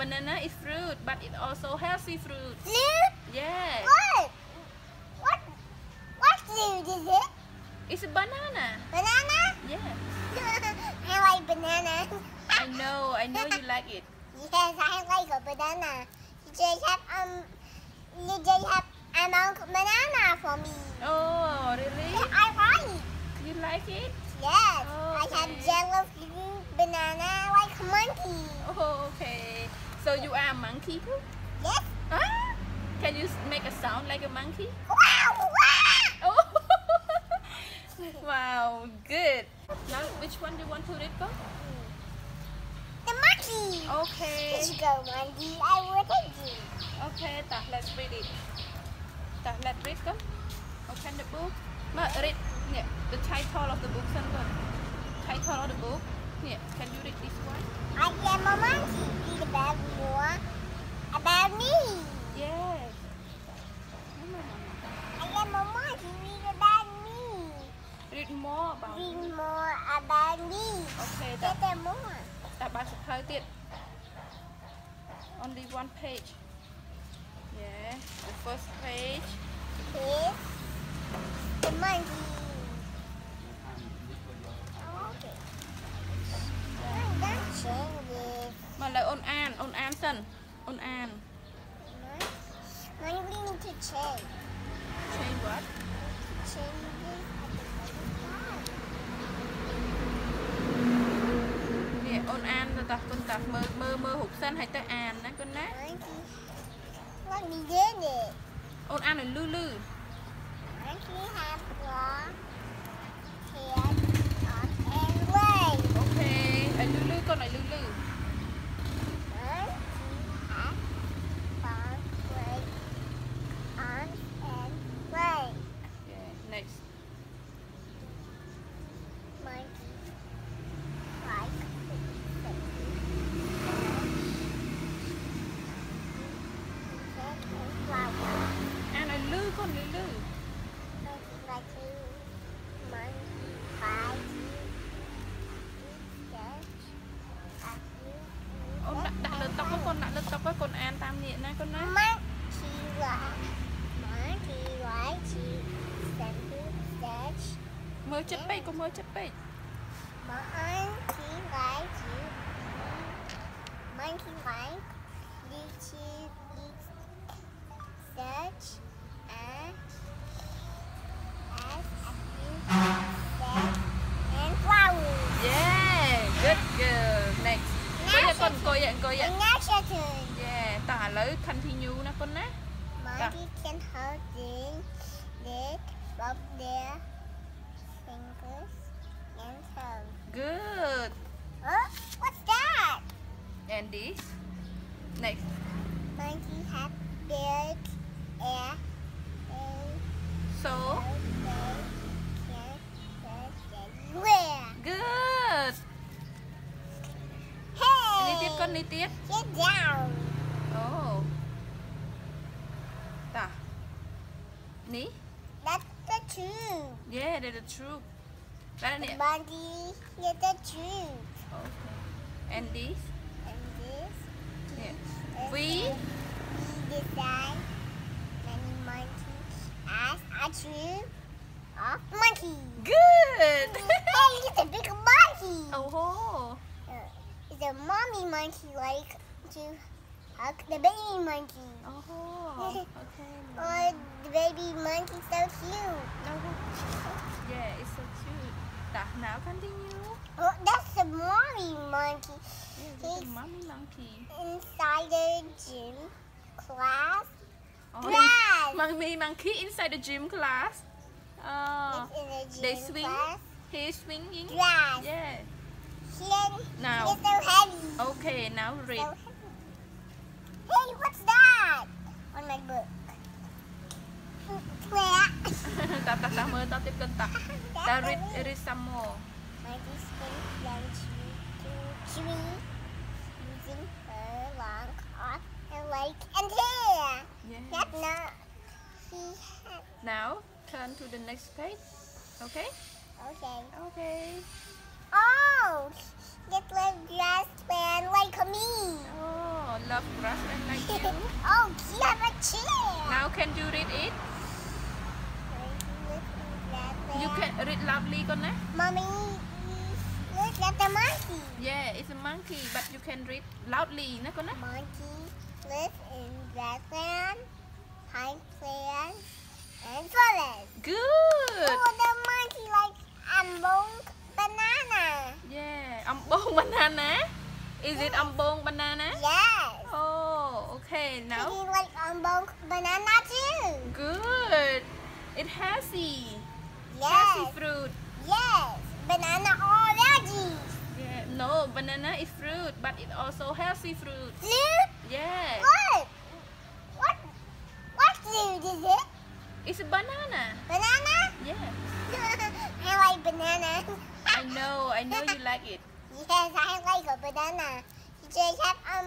banana is fruit, but it also healthy fruit. Fruit? Yes. What? What? What fruit is it? It's a banana. Banana? Yeah. I like banana. I know. I know you like it. Yes, I like a banana. You just have um, you just have a banana for me. Oh, really? I like. You like it? Yes, I have Okay. jello fruit banana like monkey. Oh, okay. So you are a monkey too? Yes. Ah? Can you make a sound like a monkey? Oh. wow, good. Now, which one do you want to read from? The monkey. Okay. Let's go, monkey. I will take you. Okay, ta, let's read it. Ta, let's read come. Open the book. Ma, read yeah, the title of the book. Title of the book. Yeah, can you read this one? I am a monkey. Read about more about me. Yes. I am a monkey. Read about me. Read more about Read more about me. Okay, Get ta, them more. តាបានសភៅទៀត only one page yeah the first page Here's the monkey. តាគុណតាមើលមើលមើលរូបសិនហើយទៅអានណាគុណណា Monkey. Let me get it. អូនអានឲ្យលឺលឺ Monkey have long head, top, and legs. អូខេឲ្យលឺលឺកូនឲ្យលឺលឺ Monkey have មើលចិត្តពេកកុំមើលចិត្តពេក Monkey like to monkey like you to eat sketch and as a few sketch and flowers. yeah good girl next អង្គុយឲ្យកូនអង្គុយឲ្យអង្គុយឲ្យ And that's your turn. Yeah តោះឥឡូវ continue ណាកូនណា Monkey can hold in it both their fingers and toes. តែនេះ Monkey, get the tube. okay and this And this yeah we we design many monkeys as a tube of monkey. good hey, it's a big monkey. oh Uh, It's a mommy monkey like to hug the baby monkey. oh okay Oh, the baby monkey so cute. Oh. yeah it's so cute តោះ now continue Oh, that's the mommy monkey yeah this mommy monkey inside the gym class. oh Grass. mommy monkey inside the gym class oh It's in the gym they swing? class. he's swinging Grass. yeah Here, now it's so heavy. okay now So read heavy. Hey, what's that? On my book. Tatata mo, tatip kanta. Tarit irisa mo. My husband plunged me to using her long arm and like and hair. Yes. Yet now. Now turn to the next page. Okay? Okay. Okay. Oh, love like man like me. Oh, love grassland like you. oh, yeah, a chair. Now can you read it? You can read loudly, con nè. Mommy, look at the monkey. Yeah, it's a monkey, but you can read loudly nè con nè. Monkey lives in grassland, pine plant, and forest. Good. Oh, the monkey likes ambong banana. Yeah, ambong banana. Is it ambong banana? Yes. Oh, okay. Now. He likes ambong banana too. Good. It has it. Yes. fruit. Yes. Banana or veggies. Yeah. No, banana is fruit, but it also healthy fruit. Fruit? Yeah. What? What? What fruit is it? It's a banana. Banana? Yeah. I like banana. I know. I know you like it. Yes, I like a banana. You just have um,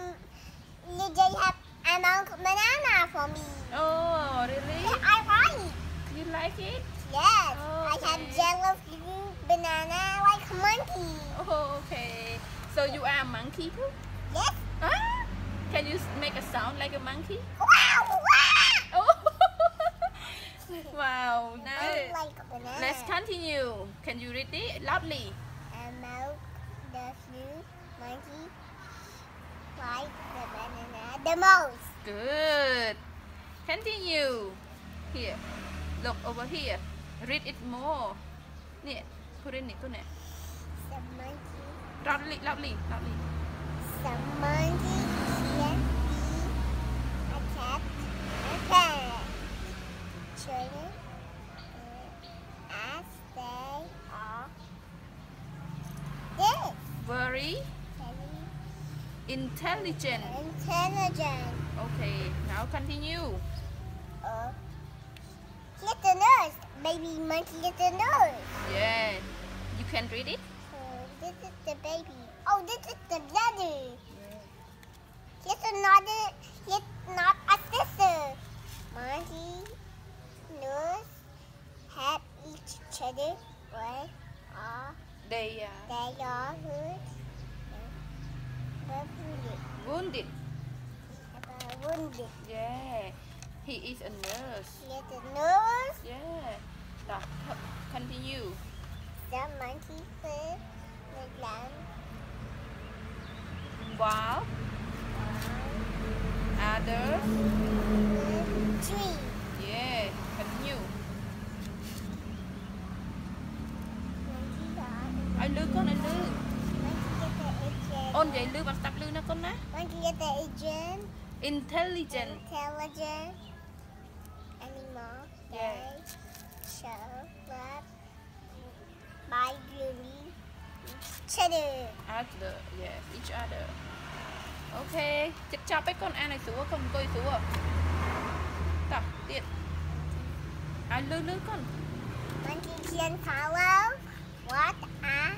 you just have amount banana for me. Oh, really? I like. You like it? Yes, Oh, I have okay. fruit banana like monkey. Oh, okay. So you are a monkey too? Yes. Ah? Can you make a sound like a monkey? Wow! Wow! Oh. wow. Now like let's continue. Can you read it loudly? The monkey like the banana the most. Good. Continue. Here. Look over here read it more. នេះ put in នេះទៅនេះ loudly loudly loudly. Some monkey can be a cat a cat training as they are this very intelligent. intelligent. Okay now continue. Uh, baby monkey. Get the nurse. yeah you can read it So this is the baby. Oh, this is the brother. It's another. It's not a sister. Monkey, nurse, help each other when are they are they are hurt. Wounded. wounded wounded. yeah He is a nurse. He is a nurse. Yeah. Now, continue. The monkey fell down. Wow. Other. Tree. Yeah. Continue. Ai lư con ai lư. Ôn vậy lư bằng tập lư nè con nè. Monkey is agent. Intelligent. Intelligent day show love by doing each other. Other, yes, each other. Ok, chích cho cái con A này xuống, con tôi xuống. Tập tiện. À, lư lư con. Monkey can follow what I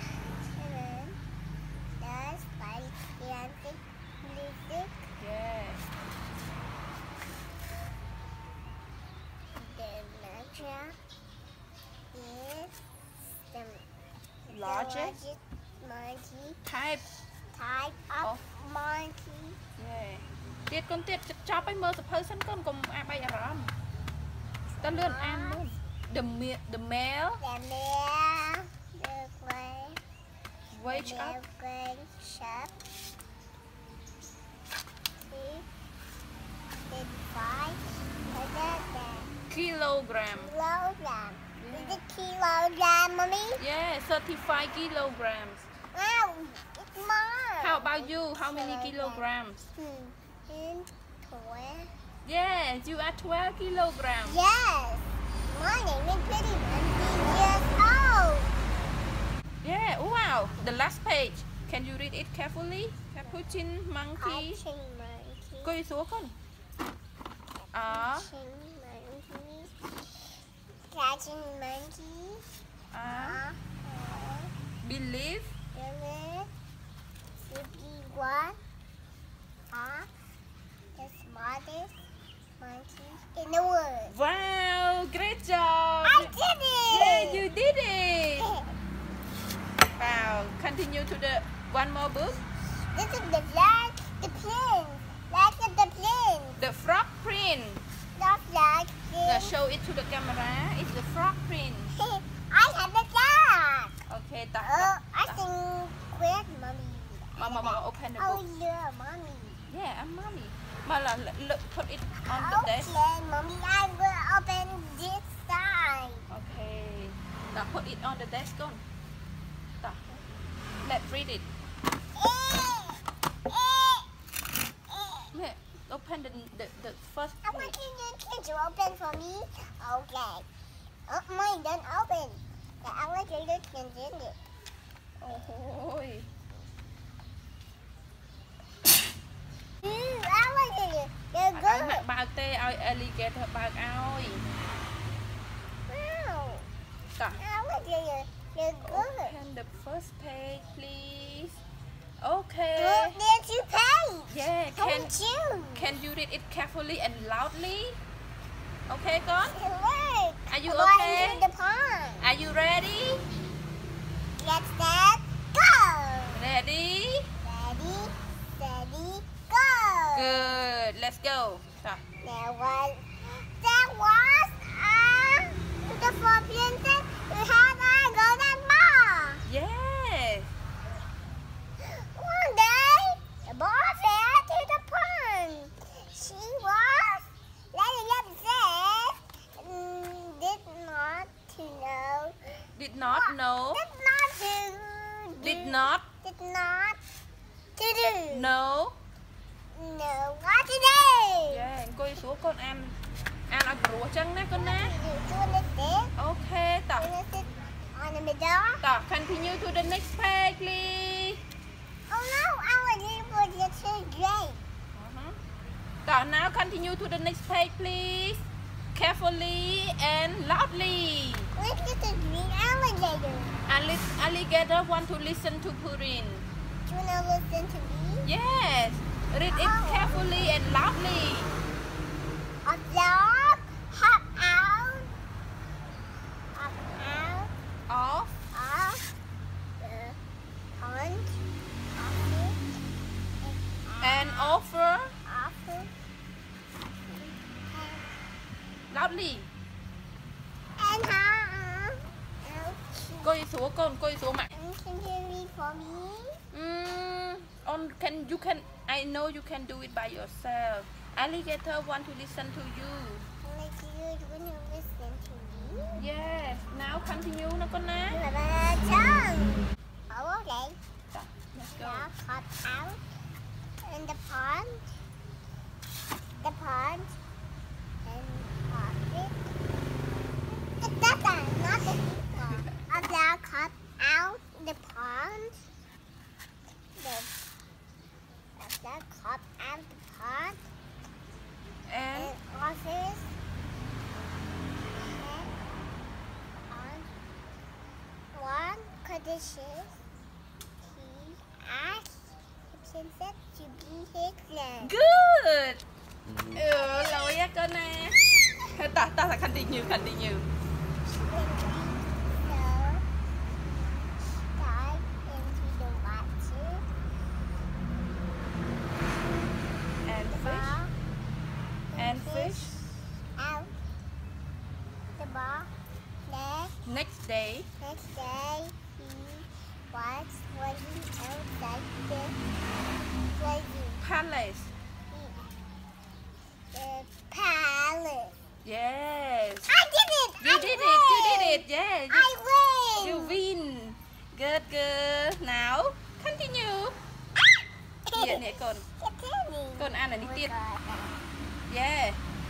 largest largest monkey type type of Of- monkey. yeah ទៀតកូនទៀតចិត្តចប់ឲ្យមើលសភៅសិនកូនកុំអាបែកអារម្មណ៍តើលឿនអានលឿន the ma- the male The male, the gray, wage the up gray sharp. See, the five, the the kilogram kilogram. Is it kilogram, mommy? yeah 35 kilograms Wow, it's more. how about you how many kilograms Hmm. Twelve. yes you are 12 kilograms Yes. My name is Pretty Monkey years old. Yeah, wow. The last page. Can you read it carefully? Capuchin monkey. Catching monkey. Cô đi xuống con. Monkey. Catching monkey. are, Uh, believe, Village. City one. Are the smartest monkey in the world. wow, great job. I did it! Yeah, you did it. Wow, continue to the one more book. This is the last, the pin. it to the camera. It's the frog print. I have the dog. Okay, tah. Oh, I think with mommy. Mama, mama, open the book. Oh, yeah, mommy. Yeah, I'm mommy. Mala, look, put it on the desk. Okay, mommy, I will open this side. Okay. Now put it on the desk. Tah. Let's read it. Eh, eh, eh. Open the, the, the first I want you, you to open for me. Okay. Oh, mine don't open. But I want you to continue it. Oh, Ooh, I want you to. You're good. បើកទេឲ្យ alligator បើកឲ្យ Wow. តោះ I want you to. You're good. Open the first page, please. Okay Good, did you pay? Yeah can you? can you read it carefully and loudly Okay កូន It worked. Are you Going okay? to the pond. Did not do. Did not. Did not. To do. No. No. What to do? Yeah, cô đi con em Ăn ăn rửa chân nè con nè. Okay, tỏ. On continue to the next page, please. Oh no, I was able to see great. Tỏ, now continue to the next page, please. Carefully and loudly. Look at the green alligator. Alli- alligator want to listen to Phourine Do you wanna listen to me? yes. Read it oh. carefully and loudly. A dog can you can I know you can do it by yourself. Alligator want to listen to you. Like you when you listen to me. Yes. Now continue, Nakona. Oh, okay. Let's go. Now cut out in the pond. The pond. And pop it. That's not the. Now out the pond. The the cup and the pot. And? and office. And on one condition, he asked Hutchinson to be his Hitler. Good! Mm-hmm. Ừ, lỗi á con nè. Thôi ta, ta sẽ continue, continue.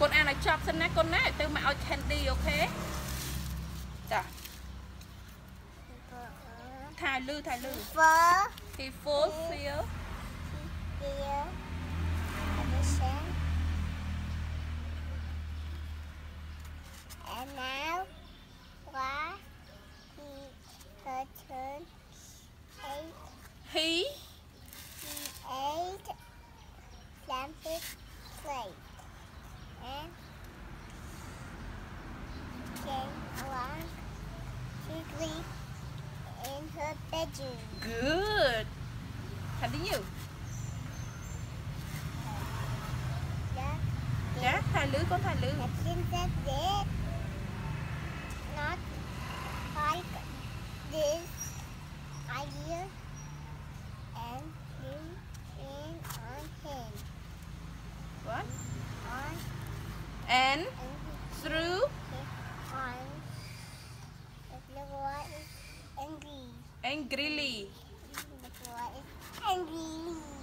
កូនអានឲ្យចប់សិនណាកូនណាទៅមកឲ្យ candy អូខេចាថាលឺថាលឺ He full candy ok understand thay lư thay lư turn eight he he ate lamp plate em Can one, two, three. Good. Continue. Đá, đá, thả lưới, con thả lưới. grilly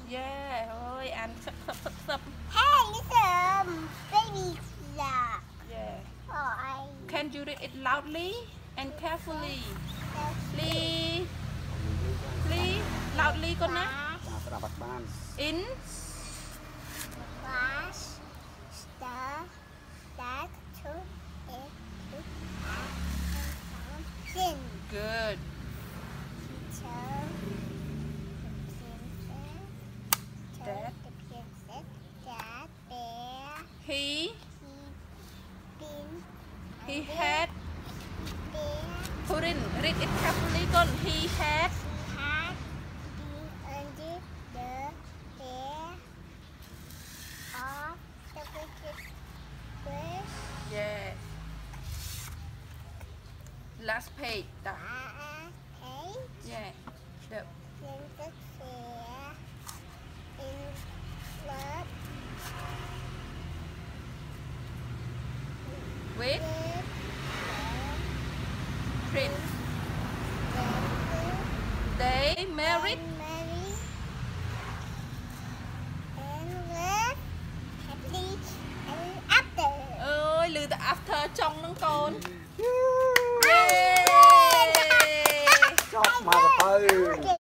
Yeah, ôi ăn sấp sấp sấp sấp. Hey, listen, baby yeah. Yeah. Can you read it loudly and carefully? Please Please Loudly con á In Class Star That to Good.